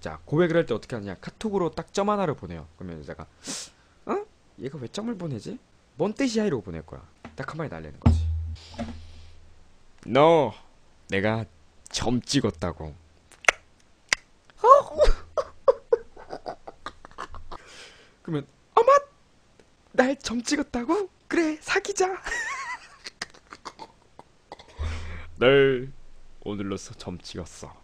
자 고백을 할 때 어떻게 하느냐. 카톡으로 딱 점 하나를 보내요. 그러면 여자가 어? 얘가 왜 점을 보내지? 뭔 뜻이야? 이러고 보낼 거야. 딱 한 마디 날리는 거지. 너 내가 점 찍었다고. 그러면 어마 날 점 찍었다고? 그래 사귀자. 널 오늘로써 점 찍었어.